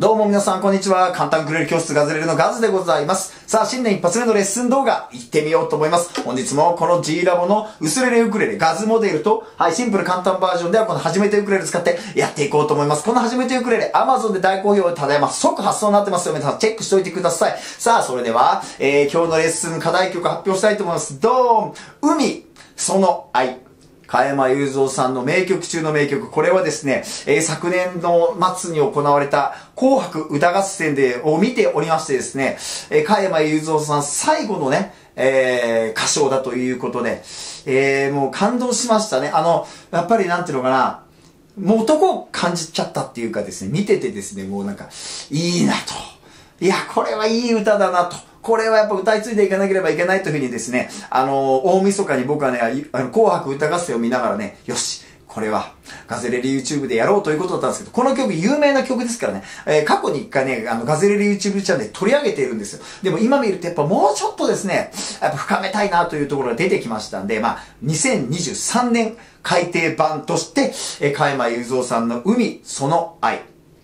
どうも皆さんこんにちは。簡単クレル教室ガズレレのガズでございます。さあ、新年一発目のレッスン動画、行ってみようと思います。本日もこの G ラボの薄レレウクレレガズモデルと、はい、シンプル簡単バージョンではこの初めてウクレレ使ってやっていこうと思います。この初めてウクレレ、Amazon で大好評でただいま即発送になってますよ。皆さんチェックしておいてください。さあ、それでは、えー、今日のレッスン課題曲発表したいと思います。どーん海、その愛。加山雄三さんの名曲中の名曲。これはですね、えー昨年の末に行われた紅白歌合戦で、を見ておりましてですね、えー加山雄三さん最後のね、えー歌唱だということで、えーもう感動しましたね。あの、やっぱりなんていうのかな、もう男を感じちゃったっていうかですね、見ててですね、もうなんか、いいなと。いや、これはいい歌だなと。これはやっぱ歌い継いでいかなければいけないというふうにですね、あの、大晦日に僕はね、あの紅白歌合戦を見ながらね、よし、これは、ガゼレレ YouTube でやろうということだったんですけど、この曲有名な曲ですからね、えー過去に一回ね、あの、ガゼレレ YouTube チャンネル取り上げているんですよ。でも今見るとやっぱもうちょっとですね、やっぱ深めたいなというところが出てきましたんで、まあ、2023年改訂版として、えー、加山雄三さんの海、その愛、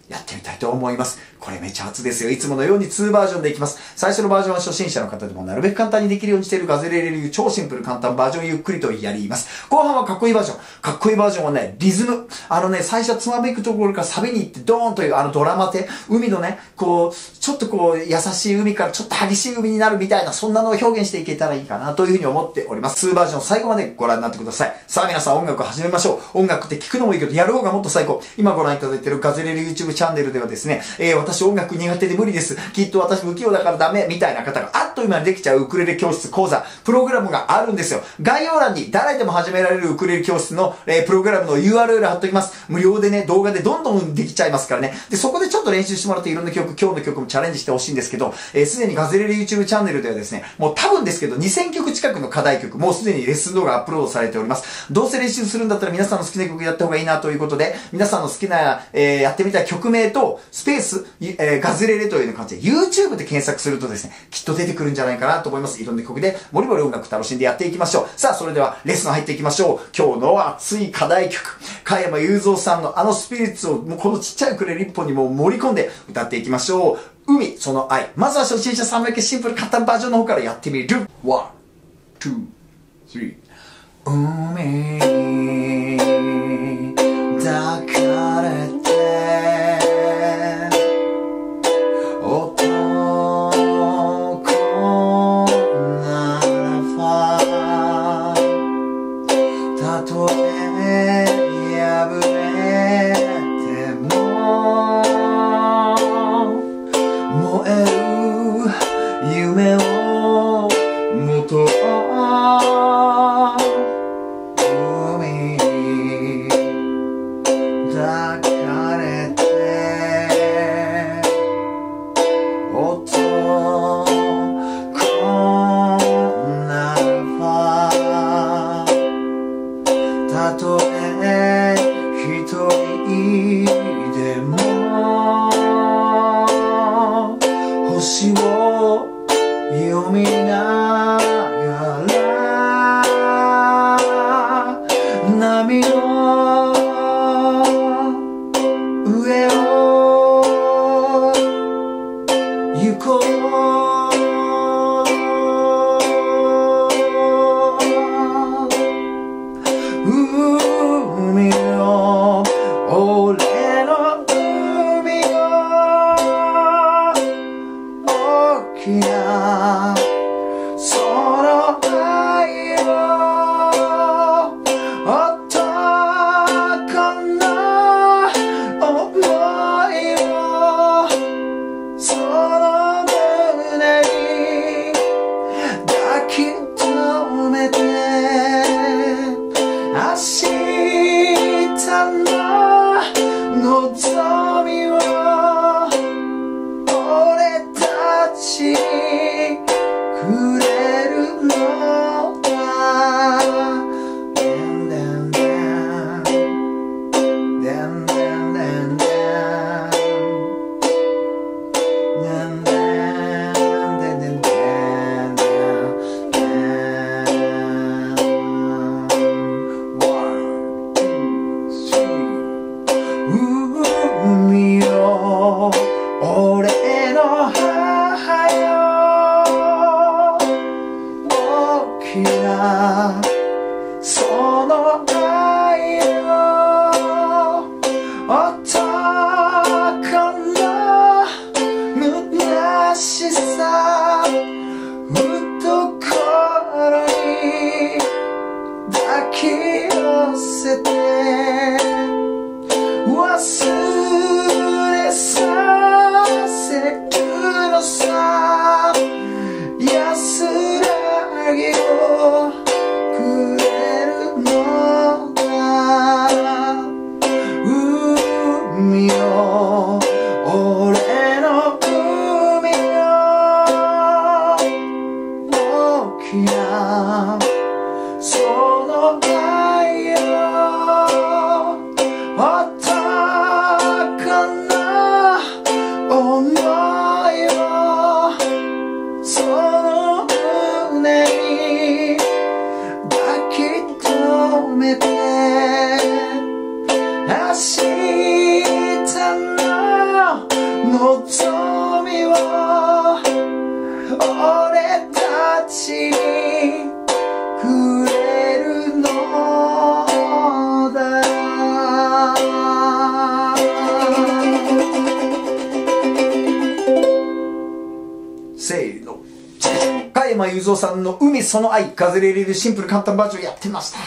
やってみたいと思います。これめちゃ熱ですよ。いつものように2バージョンでいきます。最初のバージョンは初心者の方でもなるべく簡単にできるようにしているガゼレレ流超シンプル簡単バージョンゆっくりとやります。後半はかっこいいバージョン。かっこいいバージョンはね、リズム。あのね、最初はつまめくところからサビに行ってドーンというあのドラマテ、海のね、こう、ちょっとこう、優しい海からちょっと激しい海になるみたいな、そんなのを表現していけたらいいかなというふうに思っております。2バージョン最後までご覧になってください。さあ皆さん音楽始めましょう。音楽って聞くのもいいけど、やる方がもっと最高。今ご覧いただいているガゼレレ YouTube チャンネルではですね、えー、私私音楽苦手で無理です。きっと私不器用だからダメ。みたいな方があっという間にできちゃうウクレレ教室講座、プログラムがあるんですよ。概要欄に誰でも始められるウクレレ教室の、えープログラムの URL 貼っておきます。無料でね、動画でどんどんできちゃいますからね。で、そこでちょっと練習してもらっていろんな曲、今日の曲もチャレンジしてほしいんですけど、えーすでにガゼレレ YouTube チャンネルではですね、もう多分ですけど、2000曲近くの課題曲、もうすでにレッスン動画アップロードされております。どうせ練習するんだったら皆さんの好きな曲やった方がいいなということで、皆さんの好きな、えーやってみたい曲名と、スペース、えーガズレレというような感じで、YouTube で検索するとですね、きっと出てくるんじゃないかなと思います。いろんな曲で、もりもり音楽楽しんでやっていきましょう。さあ、それでは、レッスン入っていきましょう。今日の熱い課題曲、加山雄三さんのあのスピリッツを、もうこのちっちゃいクレレ一本にも盛り込んで歌っていきましょう。海、その愛。まずは初心者3枚シンプル簡単バージョンの方からやってみる。one, two, three. 海抱か明日の望みを俺たちにくれるのだせーの加山雄三さんの海その愛ガズレレでシンプル簡単バージョンやってました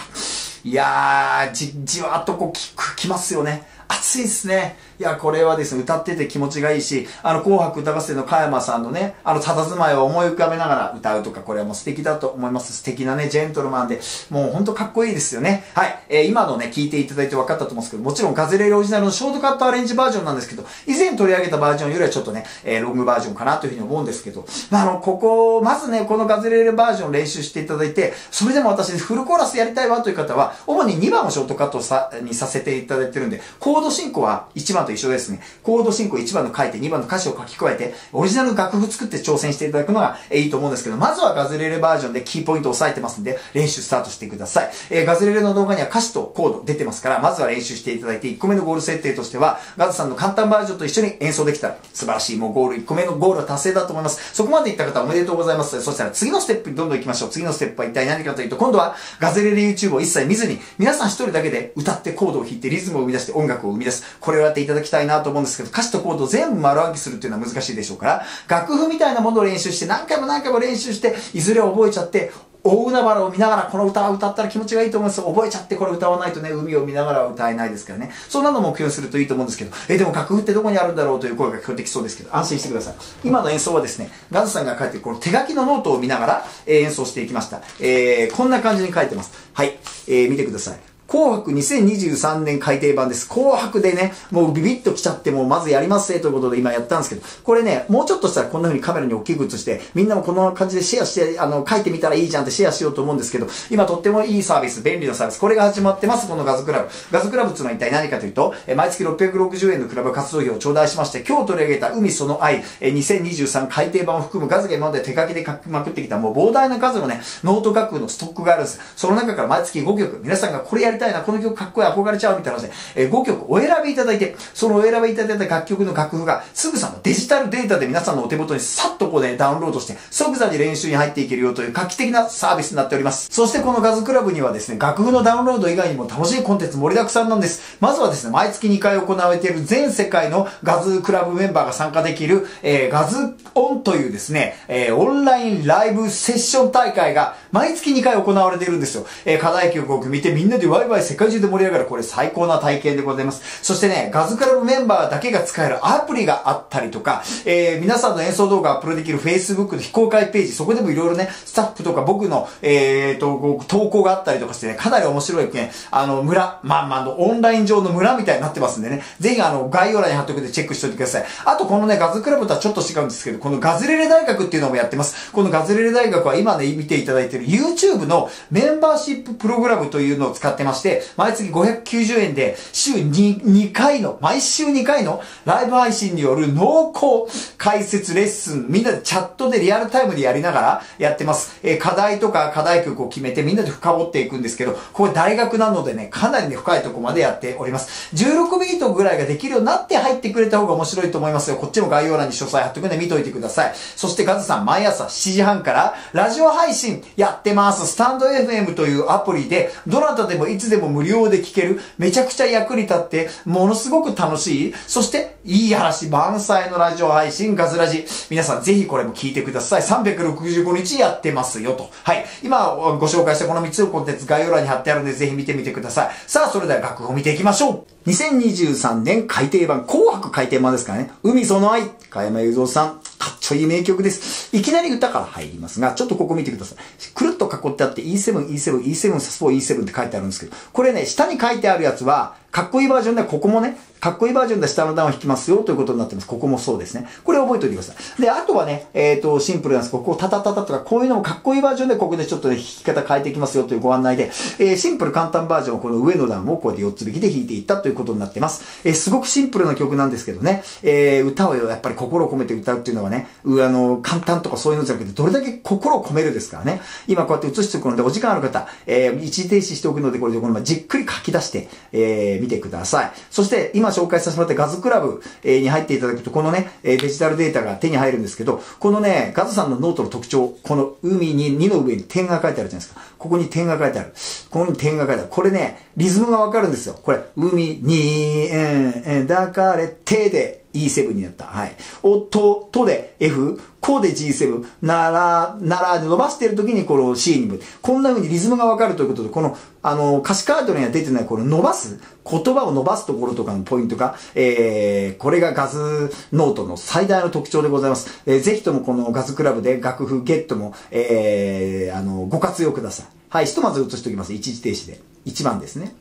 いやーじじわっとこうききますよね。暑いですね。いや、これはですね、歌ってて気持ちがいいし、あの、紅白歌合戦の加山さんのね、あの、佇まいを思い浮かべながら歌うとか、これはもう素敵だと思います。素敵なね、ジェントルマンで、もうほんとかっこいいですよね。はい。えー、今のね、聞いていただいて分かったと思うんですけど、もちろんガズレレオリジナルのショートカットアレンジバージョンなんですけど、以前取り上げたバージョンよりはちょっとね、えー、ロングバージョンかなというふうに思うんですけど、まあ、あの、ここ、まずね、このガズレレバージョン練習していただいて、それでも私フルコーラスやりたいわという方は、主に2番をショートカットさにさせていただいてるんで、コード進行は1番と一緒ですね。コード進行1番の書いて2番の歌詞を書き加えて、オリジナル楽譜作って挑戦していただくのがいいと思うんですけど、まずはガズレレバージョンでキーポイントを押さえてますんで、練習スタートしてください。えー、ガズレレの動画には歌詞とコード出てますから、まずは練習していただいて、1個目のゴール設定としては、ガズさんの簡単バージョンと一緒に演奏できたら素晴らしい。もうゴール、1個目のゴールは達成だと思います。そこまでいった方おめでとうございます。そしたら次のステップにどんどん行きましょう。次のステップは一体何かというと、今度はガズレレ YouTube を一切見ずに、皆さん一人だけで歌ってコードを弾いてリズムを生み出して音楽を生み出す。これをやっていただだきたいなと思うんですけど、歌詞とコード全部丸暗記するっていうのは難しいでしょうから、楽譜みたいなものを練習して、何回も何回も練習して、いずれ覚えちゃって、大海原を見ながらこの歌を歌ったら気持ちがいいと思います。覚えちゃってこれ歌わないとね、海を見ながらは歌えないですからね。そんなの目標にするといいと思うんですけど、え、でも楽譜ってどこにあるんだろうという声が聞こえてきそうですけど、安心してください。今の演奏はですね、ガズさんが書いてるこの手書きのノートを見ながら、え、演奏していきました。えー、こんな感じに書いてます。はい。えー、見てください。紅白2023年改訂版です。紅白でね、もうビビッと来ちゃって、もうまずやりますねということで今やったんですけど、これね、もうちょっとしたらこんな風にカメラに大きく映して、みんなもこの感じでシェアして、あの、書いてみたらいいじゃんってシェアしようと思うんですけど、今とってもいいサービス、便利なサービス、これが始まってます、このガズクラブ。ガズクラブっていうのは一体何かというと、毎月660円のクラブ活動費を頂戴しまして、今日取り上げた海その愛、え2023改訂版を含むガズが今まで手書きで書きまくってきたもう膨大な数のね、ノート楽譜のストックがあるんです。その中から毎月5曲、皆さんがこれやりたいな、この曲かっこいい憧れちゃうみたいなので、えー、5曲お選びいただいて、そのお選びいただいた楽曲の楽譜がすぐさまデジタルデータで皆さんのお手元にさっとこうね、ダウンロードして、即座に練習に入っていけるよという画期的なサービスになっております。そしてこのガズクラブにはですね、楽譜のダウンロード以外にも楽しいコンテンツ盛りだくさんなんです。まずはですね、毎月2回行われている全世界のガズクラブメンバーが参加できる、えー、ガズオンというですね、えー、オンラインライブセッション大会が毎月2回行われているんですよ。えー、課題曲を決めてみんなでワイワイ世界中で盛り上がる、これ最高な体験でございます。そしてね、ガズクラブメンバーだけが使えるアプリがあったりとか、えー、皆さんの演奏動画アップロードできる Facebook の非公開ページ、そこでもいろいろね、スタッフとか僕の、えーと、投稿があったりとかしてね、かなり面白いね、あの、村、まあまの、オンライン上の村みたいになってますんでね、ぜひあの、概要欄に貼っておくでチェックしておいてください。あとこのね、ガズクラブとはちょっと違うんですけど、このガズレレ大学っていうのもやってます。このガズレレ大学は今ね、見ていただいている YouTube のメンバーシッププログラムというのを使ってまして、毎月590円で週 2, 2回の、毎週2回のライブ配信による濃厚解説レッスン、みんなでチャットでリアルタイムでやりながらやってます。えー、課題とか課題曲を決めてみんなで深掘っていくんですけど、これ大学なのでね、かなりね、深いとこまでやっております。16ビートぐらいができるようになって入ってくれた方が面白いと思いますよ。こっちも概要欄に詳細貼っておくんで見といてください。そしてガズさん、毎朝7時半からラジオ配信ややってます。スタンド FM というアプリで、どなたでもいつでも無料で聞ける、めちゃくちゃ役に立って、ものすごく楽しい、そして、いい話満載のラジオ配信、ガズラジ。皆さんぜひこれも聞いてください。365日やってますよと。はい。今ご紹介したこの3つのコンテンツ概要欄に貼ってあるので、ぜひ見てみてください。さあ、それでは楽譜を見ていきましょう。2023年改訂版、紅白改訂版ですからね。海その愛、加山雄三さん、かっちょいい名曲です。いきなり歌から入りますが、ちょっとここ見てください。くるっと囲ってあって E7、E7、E7、サス4、E7 って書いてあるんですけど、これね、下に書いてあるやつは、かっこいいバージョンでここもね、かっこいいバージョンで下の段を弾きますよということになってます。ここもそうですね。これ覚えておいてください。で、あとはね、えっ、ー、と、シンプルなんです。ここをタタタタとか、こういうのもかっこいいバージョンでここでちょっとね、弾き方変えていきますよというご案内で、えー、シンプル簡単バージョンをこの上の段をこうやって4つ引きで弾いていったということになってます。えー、すごくシンプルな曲なんですけどね、えー、歌をやっぱり心を込めて歌うっていうのはね、う、あの、簡単とかそういうのじゃなくて、どれだけ心を込めるですからね。今こうやって映しておくので、お時間ある方、えー、一時停止しておくので、これでこのままじっくり書き出して、えー、見てください。そして、今紹介させてもらったガズクラブ、に入っていただくと、このね、デジタルデータが手に入るんですけど、このね、ガズさんのノートの特徴、この海に2の上に点が書いてあるじゃないですか。ここに点が書いてある。ここに点が書いてある。これね、リズムがわかるんですよ。これ、海に、えー、えー、抱かれてで、E7 になった。はい。お、と、とで F、こで G7、なら、ならで伸ばしている時にこの C にこんな風にリズムがわかるということで、この、あの、歌詞カードには出てないこの伸ばす、言葉を伸ばすところとかのポイントが、えー、これがガズノートの最大の特徴でございます。えー、ぜひともこのガズクラブで楽譜ゲットも、えー、あの、ご活用ください。はい、ひとまず映しておきます。一時停止で。1番ですね。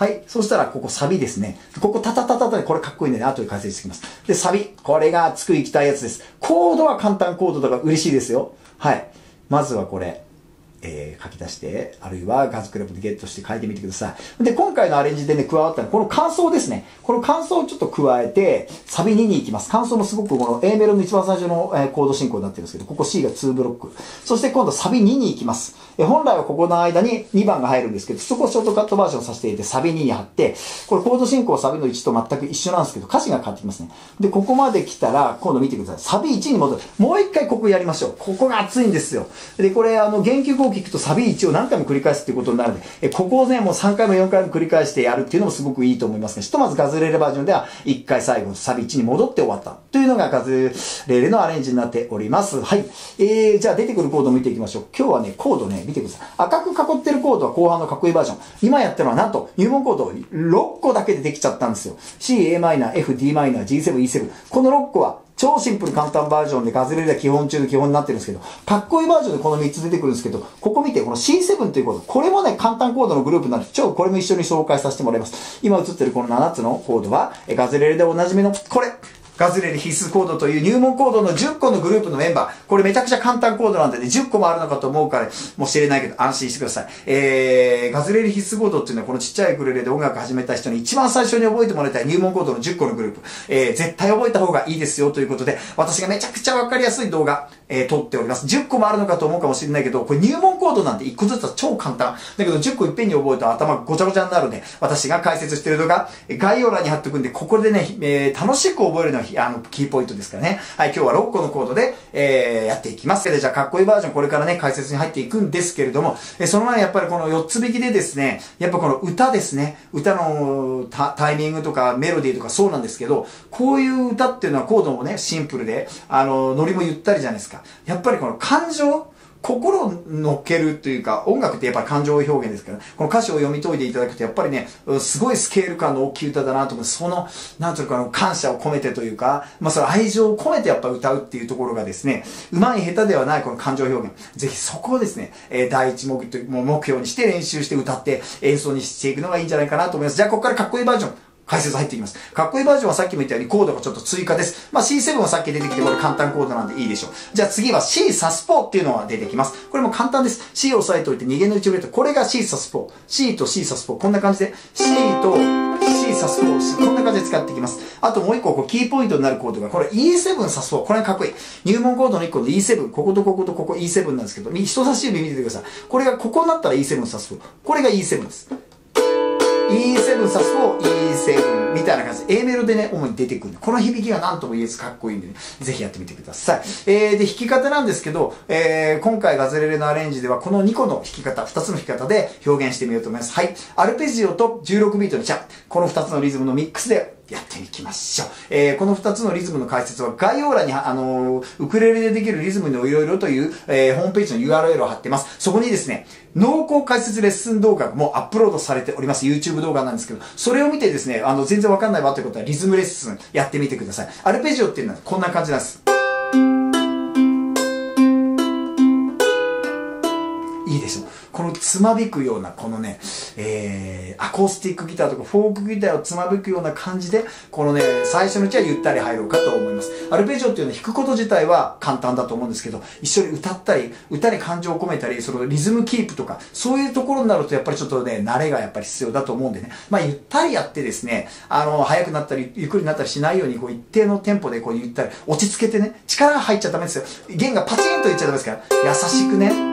はい。そしたら、ここサビですね。ここタタタタタで、これかっこいいんでね、後で解説してきます。で、サビ。これがつく行きたいやつです。コードは簡単コードとか嬉しいですよ。はい。まずはこれ。えー、書き出して、あるいはガズクラブでゲットして書いてみてください。で、今回のアレンジでね、加わったのは、この感想ですね。この感想をちょっと加えて、サビ2に行きます。感想もすごくこの A メロの一番最初の、えー、コード進行になってるんですけど、ここ C が2ブロック。そして今度サビ2に行きます。えー、本来はここの間に2番が入るんですけど、そこをショートカットバージョンさせていて、サビ2に貼って、これコード進行サビの1と全く一緒なんですけど、歌詞が変わってきますね。で、ここまで来たら、今度見てください。サビ1に戻る。もう一回ここやりましょう。ここが熱いんですよ。で、これ、あの、原曲を聞くとサビ1を何回も繰り返すっていうことになるので、えここをね、もう3回も4回も繰り返してやるっていうのもすごくいいと思いますが、ひとまずガズレレバージョンでは1回最後サビ1に戻って終わったというのがガズレレのアレンジになっております。はい。えー、じゃあ出てくるコードを見ていきましょう。今日はね、コードね、見てください。赤く囲ってるコードは後半のかっこいいバージョン。今やってるのはなんと入門コード6個だけでできちゃったんですよ。C、a マイナー、F、d マイナー、G7、E7。この6個は超シンプル簡単バージョンでガズレレは基本中の基本になってるんですけど、かっこいいバージョンでこの3つ出てくるんですけど、ここ見て、この C7 というコード、これもね、簡単コードのグループなんで、超これも一緒に紹介させてもらいます。今映ってるこの7つのコードは、ガズレレでおなじみの、これガズレレ必須コードという入門コードの10個のグループのメンバー。これめちゃくちゃ簡単コードなんでね、10個もあるのかと思うからもしれないけど安心してください。えー、ガズレレ必須コードっていうのはこのちっちゃいウクレレで音楽始めた人に一番最初に覚えてもらいたい入門コードの10個のグループ。えー、絶対覚えた方がいいですよということで、私がめちゃくちゃわかりやすい動画、えー、撮っております。10個もあるのかと思うかもしれないけど、これ入門コードなんて1個ずつは超簡単。だけど10個いっぺんに覚えると頭ごちゃごちゃになるので、私が解説してる動画、概要欄に貼っておくんで、ここでね、えー、楽しく覚えるのはあのキーポイントですからね。はい、今日は6個のコードで、えー、やっていきますけど、じゃあかっこいいバージョンこれからね、解説に入っていくんですけれども、えー、その前にやっぱりこの4つ引きでですね、やっぱこの歌ですね、歌のタイミングとかメロディーとかそうなんですけど、こういう歌っていうのはコードもね、シンプルで、あの、ノリもゆったりじゃないですか。やっぱりこの感情、心を乗っけるというか、音楽ってやっぱり感情表現ですから、この歌詞を読み解いていただくと、やっぱりね、すごいスケール感の大きい歌だなと思う。その、なんというか、感謝を込めてというか、まあその愛情を込めてやっぱ歌うっていうところがですね、うまい下手ではないこの感情表現。ぜひそこをですね、えー、第一目目標にして練習して歌って演奏にしていくのがいいんじゃないかなと思います。じゃあここからかっこいいバージョン。解説入ってきます。かっこいいバージョンはさっきも言ったようにコードがちょっと追加です。まあ C7 はさっき出てきてこれ簡単コードなんでいいでしょう。じゃあ次は C サスポっていうのが出てきます。これも簡単です。C を押さえておいて2弦の1を入れて、これが C サスポ。C と C サスポ。こんな感じで C と C サスポこんな感じで使っていきます。あともう一個こうキーポイントになるコードが、これ E7 サスポ。これかっこいい。入門コードの1個の E7。こことこことここ E7 なんですけど、人差し指見ててください。これがここになったら E7 サスポ。これが E7 です。E7 サスポ E7 みたいな感じで A メロでね、主に出てくるこの響きが何とも言えずかっこいいんでね、ぜひやってみてください。えー、で、弾き方なんですけど、えー、今回ガズレレのアレンジではこの2個の弾き方、2つの弾き方で表現してみようと思います。はい。アルペジオと16ビートのチャこの2つのリズムのミックスでやっていきましょう。えー、この2つのリズムの解説は概要欄に、あのー、ウクレレでできるリズムのいろいろという、えー、ホームページの URL を貼ってます。そこにですね、濃厚解説レッスン動画もアップロードされております。YouTube 動画なんですけど、それを見てですね、あの、全然わかんないわということはリズムレッスンやってみてください。アルペジオっていうのはこんな感じなんです。いいでしょう。このつまびくような、このね、えー、アコースティックギターとかフォークギターをつまびくような感じで、このね、最初のうちはゆったり入ろうかと思います。アルペジオっていうのは弾くこと自体は簡単だと思うんですけど、一緒に歌ったり、歌に感情を込めたり、そのリズムキープとか、そういうところになるとやっぱりちょっとね、慣れがやっぱり必要だと思うんでね、まあゆったりやってですね、あの、速くなったり、ゆっくりになったりしないように、こう一定のテンポでこうゆったり、落ち着けてね、力が入っちゃダメですよ。弦がパチンといっちゃダメですから、優しくね、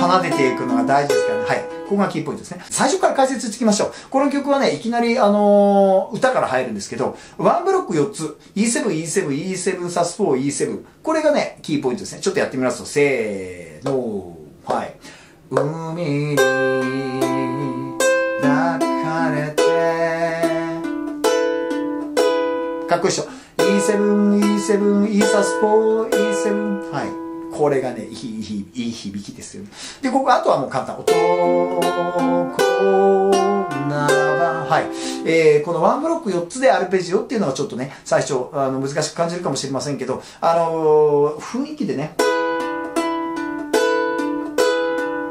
奏でていくのが大事ですからね。はい。ここがキーポイントですね。最初から解説していきましょう。この曲はね、いきなり、あのー、歌から入るんですけど、ワンブロック4つ。E7、E7、E7、サス4、E7。これがね、キーポイントですね。ちょっとやってみますと、せーの。はい。海に抱かれて。かっこいいでしょ。E7、E7、E サス4、E7。はい。これがね、いい、いい、い響きですよね。で、ここ、あとはもう簡単。男ならはい。えー、このワンブロック4つでアルペジオっていうのはちょっとね、最初、あの、難しく感じるかもしれませんけど、あのー、雰囲気でね、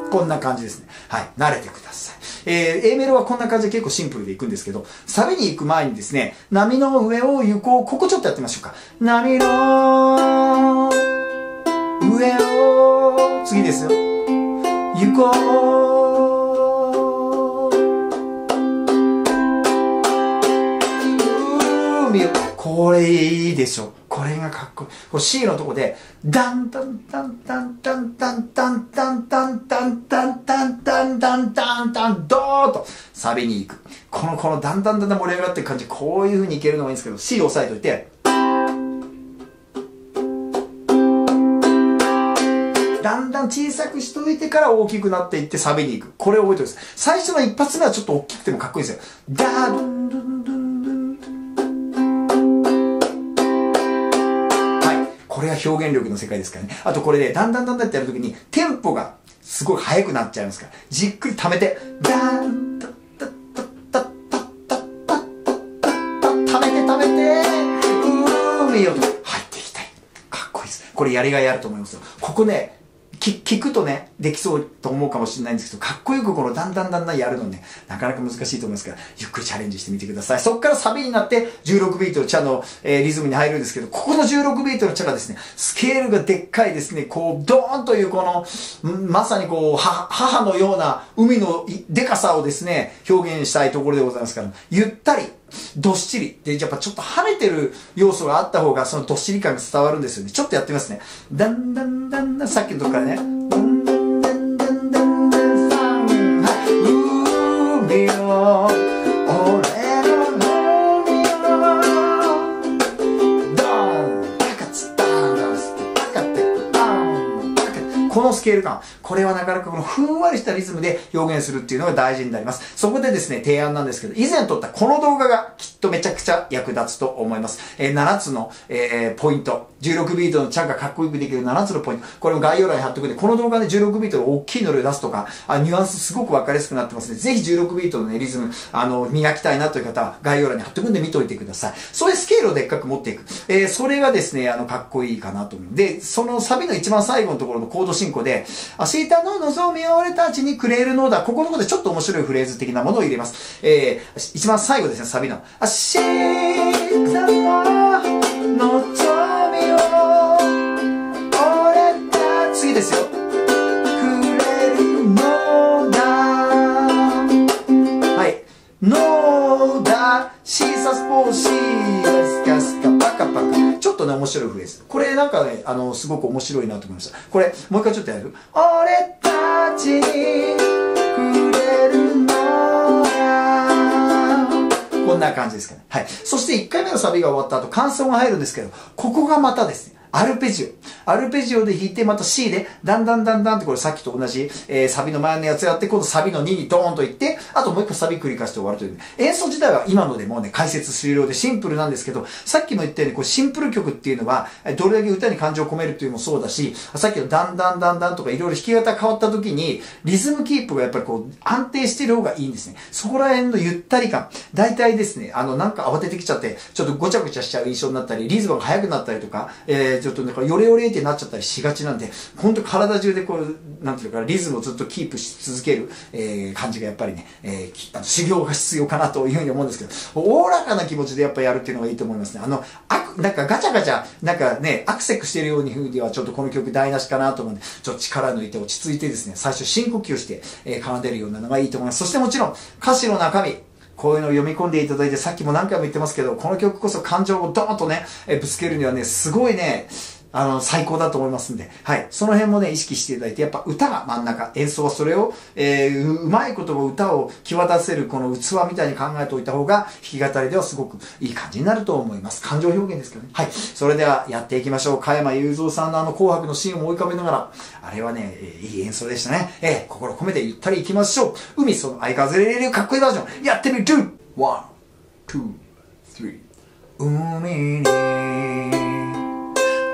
こんな感じですね。はい。慣れてください。えー、A メロはこんな感じで結構シンプルでいくんですけど、サビに行く前にですね、波の上を行こう。ここちょっとやってみましょうか。波の上を次ですよ。行こう。海をこれいいでしょ。これがかっこいい。こ C のとこでダンダンダンダンダンダンダンダンダンダンダンダンダンダンダンダンドーとサビに行くこのこのだんだんだんだん盛り上がってる感じこういう風にいけるのがいいんですけど C 押さえといてだんだん小さくしといてから大きくなっていってサビに行く。これを覚えておいてください。最初の一発目はちょっと大きくてもかっこいいですよ。ダードンドンドンドンドン。はい。これは表現力の世界ですからね。あとこれで、だんだんだんだんってやるときに、テンポがすごい速くなっちゃいますから、じっくり溜めて、ダーンす。これやりがいあると思いますよ。ここね、聞くとね、できそうと思うかもしれないんですけど、かっこよくこのだんだんだんだんやるのね、なかなか難しいと思いますから、ゆっくりチャレンジしてみてください。そこからサビになって16ビートのチャの、えー、リズムに入るんですけど、ここの16ビートのチャがですね、スケールがでっかいですね、こう、ドーンというこの、まさにこう、母のような海のでかさをですね、表現したいところでございますから、ゆったり、どっしり。で、やっぱちょっと跳ねてる要素があった方が、そのどっしり感が伝わるんですよね。ちょっとやってみますね。だんだんだんだん、さっきのとこからね。ケール感、これはなかなかこのふんわりしたリズムで表現するっていうのが大事になります。そこでですね、提案なんですけど、以前撮ったこの動画がきっとめちゃくちゃ役立つと思います。えー、7つの、えー、ポイント。16ビートのチャンがかっこよくできる7つのポイント。これも概要欄に貼っておくんで、この動画で16ビートの大きいので出すとか、あニュアンスすごくわかりやすくなってますので、ぜひ16ビートのね、リズム、あの、磨きたいなという方は概要欄に貼っておくんで見といてください。そういうスケールをでっかく持っていく。えー、それがですね、あの、かっこいいかなと思う。で、そのサビの一番最後のところのコード進行で、明日の望みを俺たちにくれるのだ。ここのころでちょっと面白いフレーズ的なものを入れます。えー、一番最後ですね、サビの。明日の望みを俺たち、次ですよ。くれるのだ。はい。のだ、シーサスポーシーね、面白いフレーズ。これなんかね、あの、すごく面白いなと思いました。これ、もう一回ちょっとやる？俺たちにくれるな。こんな感じですかね。はい。そして1回目のサビが終わった後、感想が入るんですけど、ここがまたですね、アルペジオ。アルペジオで弾いて、また C で、だんだんだんだんってこれさっきと同じ、えー、サビの前のやつやって、今度サビの2にドーンといって、あともう一個サビ繰り返して終わるという、ね、演奏自体は今のでもうね、解説終了でシンプルなんですけど、さっきも言ったように、こうシンプル曲っていうのは、どれだけ歌に感情を込めるっていうのもそうだし、さっきのだんだんだんだんとかいろいろ弾き方変わった時に、リズムキープがやっぱりこう、安定してる方がいいんですね。そこら辺のゆったり感。大体ですね、あの、なんか慌ててきちゃって、ちょっとごちゃごちゃしちゃう印象になったり、リズムが速くなったりとか、えーてると、なんかヨレヨレってなっちゃったりしがちなんで、本当体中でこう、なんていうか、リズムをずっとキープし続ける、えー、感じがやっぱりね、えー、あの修行が必要かなというふうに思うんですけど、おおらかな気持ちでやっぱやるっていうのがいいと思いますね。あの、あなんかガチャガチャ、なんかね、アクセクしてるようにふうにはちょっとこの曲台無しかなと思うんで、ちょっと力抜いて落ち着いてですね、最初深呼吸して、えー、奏でるようなのがいいと思います。そしてもちろん、歌詞の中身、こういうのを読み込んでいただいて、さっきも何回も言ってますけど、この曲こそ感情をドーンとね、えぶつけるにはね、すごいね、あの、最高だと思いますんで、はい。その辺もね、意識していただいて、やっぱ歌が真ん中、演奏はそれを、えー、うまいこと歌を際立せるこの器みたいに考えておいた方が、弾き語りではすごくいい感じになると思います。感情表現ですけどね。はい。それではやっていきましょう。加山雄三さんのあの紅白のシーンを思いかべながら、あれはね、えー、いい演奏でしたね。えー、心込めてゆったりいきましょう。海その相風れるかっこいいバージョン、やってみる !1、2、3海に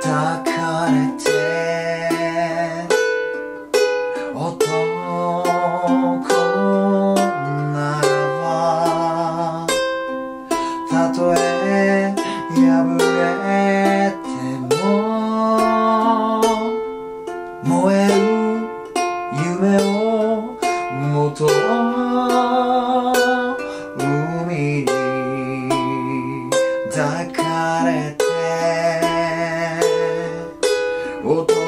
抱かれて Otro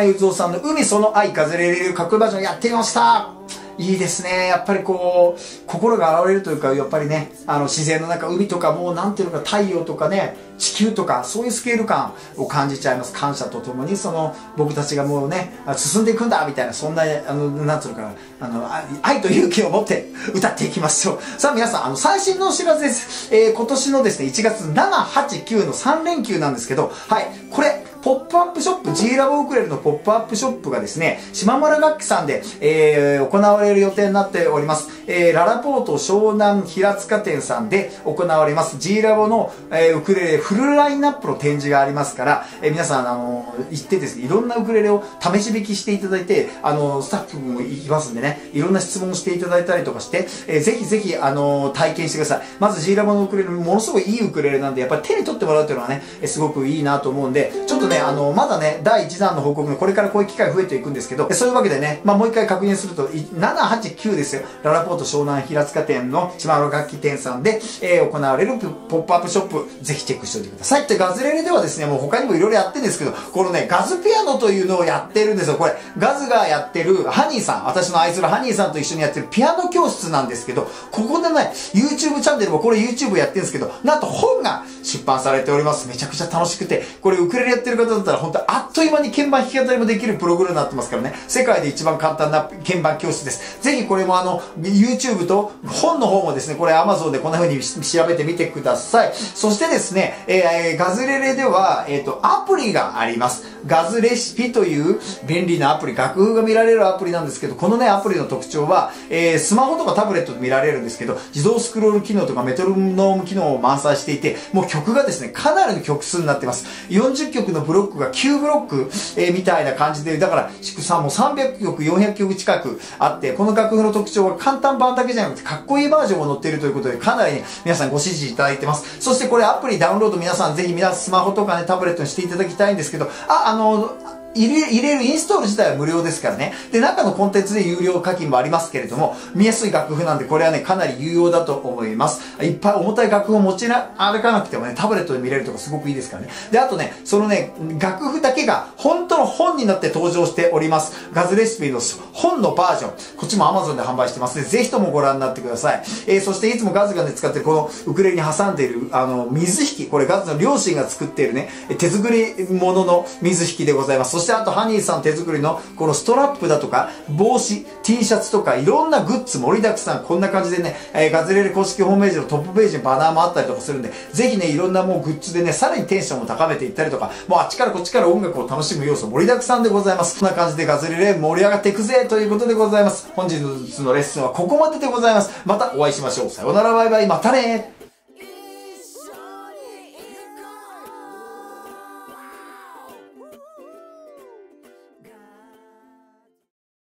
山雄三さんの海その愛風れるかっこいいバージョンやってみましたいいですね。やっぱりこう、心が現れるというか、やっぱりね、あの、自然の中、海とかもう、なんていうのか、太陽とかね、地球とか、そういうスケール感を感じちゃいます。感謝とともに、その、僕たちがもうね、進んでいくんだみたいな、そんな、あの、なんつうのかな、あの、愛と勇気を持って歌っていきましょう。さあ、皆さん、あの、最新のお知らせです。えー、今年のですね、1月7、8、9の3連休なんですけど、はい、これ、ポップアップショップ、G ラボウクレレのポップアップショップがですね、島村楽器さんで、えー、行われる予定になっております。えー、ララポート湘南平塚店さんで行われます G ラボの、えー、ウクレレフルラインナップの展示がありますから、えー、皆さん、あの行ってですね、いろんなウクレレを試し弾きしていただいて、あのスタッフも行きますんでね、いろんな質問をしていただいたりとかして、えー、ぜひぜひ、あの体験してください。まず G ラボのウクレレ、ものすごいいいウクレレなんで、やっぱり手に取ってもらうっていうのはね、すごくいいなと思うんで、ちょっとね、あのまだね、第1弾の報告のこれからこういう機会増えていくんですけど、そういうわけでね、まあ、もう一回確認すると、7、8、9ですよ。ララポート湘南平塚店の島の楽器店さんで、えー、行われるポップアップショップ、ぜひチェックしておいてください。ってガズレレではですね、もう他にもいろいろやってるんですけど、このね、ガズピアノというのをやってるんですよ。これ、ガズがやってるハニーさん、私の愛するハニーさんと一緒にやってるピアノ教室なんですけど、ここでね、YouTube チャンネルもこれ YouTube やってるんですけど、なんと本が出版されております。めちゃくちゃ楽しくて、これウクレレやってる方だったら本当あっという間に鍵盤弾き語りもできるプログラムになってますからね、世界で一番簡単な鍵盤教室です。ぜひこれもあの、YouTube YouTube と本の方もですね、これ Amazon でこんな風に調べてみてください。そしてですね、えー、ガズレレでは、えっ、ー、と、アプリがあります。ガズレシピという便利なアプリ、楽譜が見られるアプリなんですけど、このね、アプリの特徴は、えー、スマホとかタブレットで見られるんですけど、自動スクロール機能とかメトロノーム機能を満載していて、もう曲がですね、かなりの曲数になってます。40曲のブロックが9ブロック、えー、みたいな感じで、だから、祝さんも300曲、400曲近くあって、この楽譜の特徴は簡単版だけじゃなくて、かっこいいバージョンも載っているということで、かなり、ね、皆さんご支持いただいてます。そしてこれアプリダウンロード皆さんぜひ皆さんスマホとかね、タブレットにしていただきたいんですけど、あ、あの、入れ入れるインストール自体は無料ですからね。で、中のコンテンツで有料課金もありますけれども、見やすい楽譜なんで、これはね、かなり有用だと思います。いっぱい重たい楽譜を持ち歩かなくてもね、タブレットで見れるとかすごくいいですからね。で、あとね、そのね、楽譜だけが本当の本になって登場しております。ガズレシピの本のバージョン。こっちも Amazon で販売してますので、ぜひともご覧になってください。えー、そしていつもガズがね、使ってるこのウクレレに挟んでいる、あの、水引き。これガズの両親が作っているね、手作りものの水引きでございます。そしてあとハニーさん手作りのこのストラップだとか帽子 T シャツとかいろんなグッズ盛りだくさん。こんな感じでね、えー、ガズレレ公式ホームページのトップページにバナーもあったりとかするんでぜひねいろんなもうグッズでねさらにテンションを高めていったりとかもうあっちからこっちから音楽を楽しむ要素盛りだくさんでございます。こんな感じでガズレレ盛り上がっていくぜということでございます。本日のレッスンはここまででございます。またお会いしましょう。さようならバイバイまたね